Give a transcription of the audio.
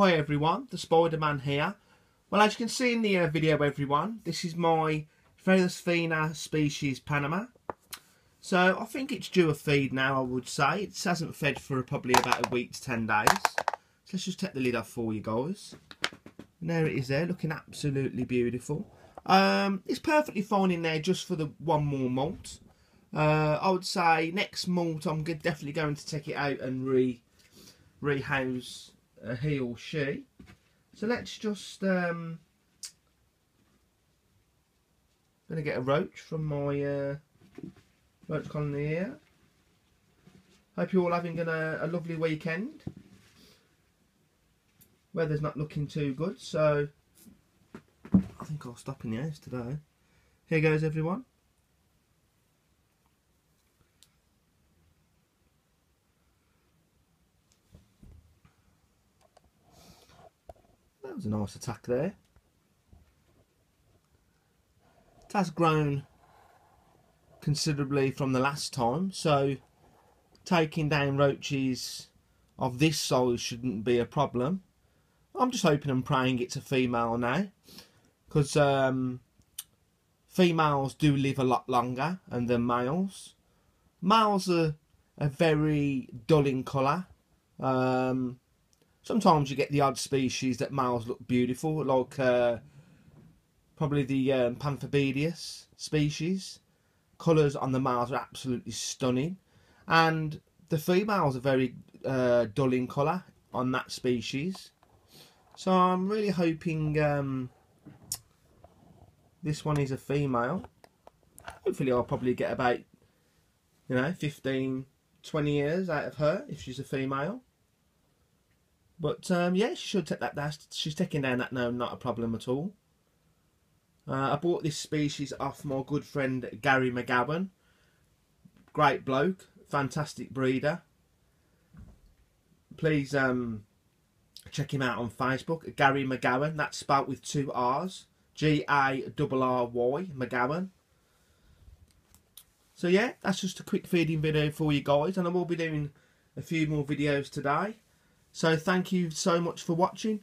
Hi everyone, the Spider-Man here. Well as you can see in the uh, video everyone, this is my Theraphosidae species Panama. So I think it's due a feed now I would say. It hasn't fed for probably about a week to 10 days. So let's just take the lid off for you guys. And there it is there, looking absolutely beautiful. Um, it's perfectly fine in there just for the one more molt. Uh, I would say next molt I'm definitely going to take it out and re rehouse uh, he or she. So let's just um, gonna get a roach from my uh, roach colony here. Hope you're all having a, a lovely weekend. Weather's not looking too good, so I think I'll stop in the house today. Here goes everyone. That was a nice attack there. It has grown considerably from the last time, so taking down roaches of this size shouldn't be a problem. I'm just hoping and praying it's a female now, because um, females do live a lot longer than males. Males are, are very dull in colour. Um, sometimes you get the odd species that males look beautiful, like uh, probably the um, species. Colours on the males are absolutely stunning, and the females are very uh, dull in colour on that species. So I'm really hoping um, this one is a female. Hopefully I'll probably get about, you know, 15, 20 years out of her if she's a female. But um, yeah, she should take that. That's, she's taking down that now, not a problem at all. Uh, I bought this species off my good friend Garry McGowan. Great bloke, fantastic breeder. Please um, check him out on Facebook, Garry McGowan. That's spelt with two R's. G A R R Y McGowan. So yeah, that's just a quick feeding video for you guys, and I will be doing a few more videos today. So thank you so much for watching.